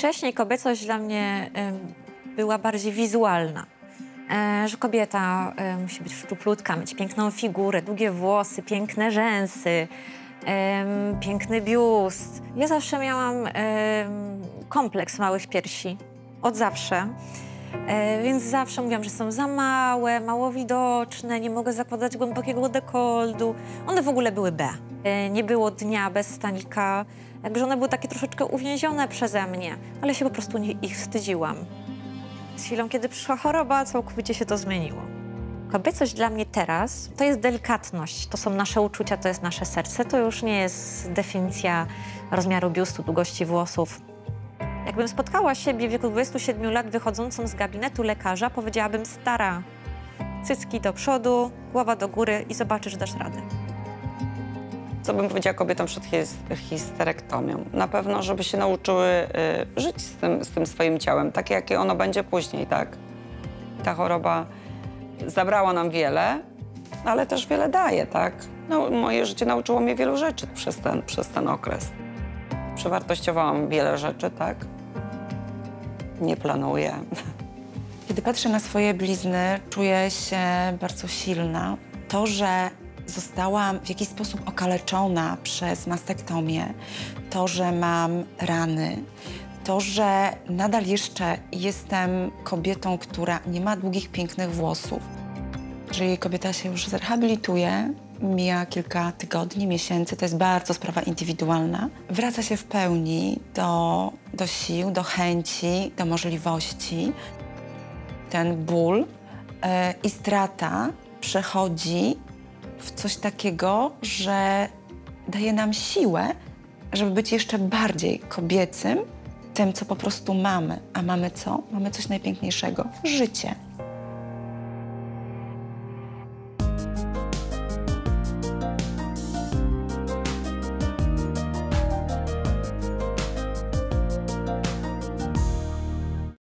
Wcześniej kobiecość dla mnie była bardziej wizualna. E, że kobieta e, musi być szczuplutka, mieć piękną figurę, długie włosy, piękne rzęsy, piękny biust. Ja zawsze miałam kompleks małych piersi. Od zawsze. E, więc zawsze mówiłam, że są za małe, mało widoczne, nie mogę zakładać głębokiego dekoldu. One w ogóle były B. E, nie było dnia bez stanika. Jakże one były takie troszeczkę uwięzione przeze mnie, ale się po prostu nie, ich wstydziłam. Z chwilą, kiedy przyszła choroba, całkowicie się to zmieniło. Kobiecość dla mnie teraz to jest delikatność, to są nasze uczucia, to jest nasze serce. To już nie jest definicja rozmiaru biustu, długości włosów. Jakbym spotkała siebie w wieku 27 lat wychodzącą z gabinetu lekarza, powiedziałabym stara, cycki do przodu, głowa do góry i zobaczysz, dasz radę. Co bym powiedziała kobietom przed his- histerektomią? Na pewno, żeby się nauczyły y, żyć z tym, z tym swoim ciałem, takie jakie ono będzie później, tak? Ta choroba zabrała nam wiele, ale też wiele daje, tak? No, moje życie nauczyło mnie wielu rzeczy przez ten, przez ten okres. Przewartościowałam wiele rzeczy, tak? Nie planuję. Kiedy patrzę na swoje blizny, czuję się bardzo silna. To, że zostałam w jakiś sposób okaleczona przez mastektomię, to, że mam rany, to, że nadal jeszcze jestem kobietą, która nie ma długich, pięknych włosów. Jeżeli kobieta się już zrehabilituje, mija kilka tygodni, miesięcy, to jest bardzo sprawa indywidualna. Wraca się w pełni do, do sił, do chęci, do możliwości ten ból e, i strata przechodzi w coś takiego, że daje nam siłę, żeby być jeszcze bardziej kobiecym, tym, co po prostu mamy. A mamy co? Mamy coś najpiękniejszego życie.